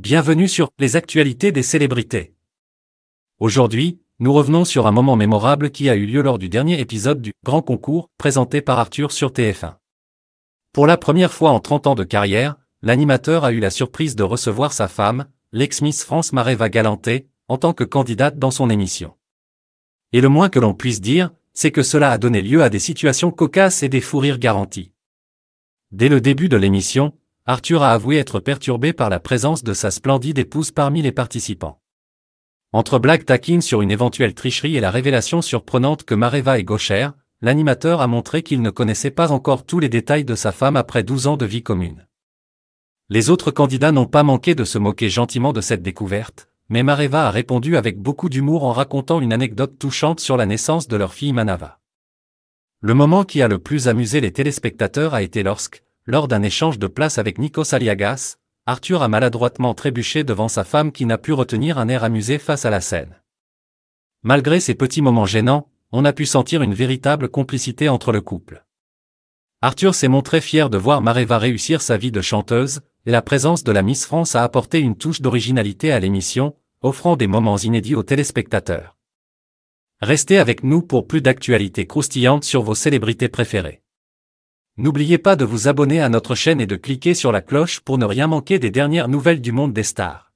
Bienvenue sur les actualités des célébrités. Aujourd'hui, nous revenons sur un moment mémorable qui a eu lieu lors du dernier épisode du Grand Concours présenté par Arthur sur TF1. Pour la première fois en 30 ans de carrière, l'animateur a eu la surprise de recevoir sa femme, l'ex-Miss France Mareva Galanté, en tant que candidate dans son émission. Et le moins que l'on puisse dire, c'est que cela a donné lieu à des situations cocasses et des fous rires garantis. Dès le début de l'émission, Arthur a avoué être perturbé par la présence de sa splendide épouse parmi les participants. Entre blagues taquines sur une éventuelle tricherie et la révélation surprenante que Mareva est gauchère, l'animateur a montré qu'il ne connaissait pas encore tous les détails de sa femme après 12 ans de vie commune. Les autres candidats n'ont pas manqué de se moquer gentiment de cette découverte, mais Mareva a répondu avec beaucoup d'humour en racontant une anecdote touchante sur la naissance de leur fille Manava. Le moment qui a le plus amusé les téléspectateurs a été lorsque, lors d'un échange de place avec Nikos Aliagas, Arthur a maladroitement trébuché devant sa femme qui n'a pu retenir un air amusé face à la scène. Malgré ces petits moments gênants, on a pu sentir une véritable complicité entre le couple. Arthur s'est montré fier de voir Mareva réussir sa vie de chanteuse, et la présence de la Miss France a apporté une touche d'originalité à l'émission, offrant des moments inédits aux téléspectateurs. Restez avec nous pour plus d'actualités croustillantes sur vos célébrités préférées. N'oubliez pas de vous abonner à notre chaîne et de cliquer sur la cloche pour ne rien manquer des dernières nouvelles du monde des stars.